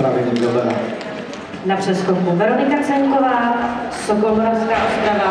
přípravy Nidovera. Na přeskoku Veronika Cenková, Sokolmorovská Ostrava,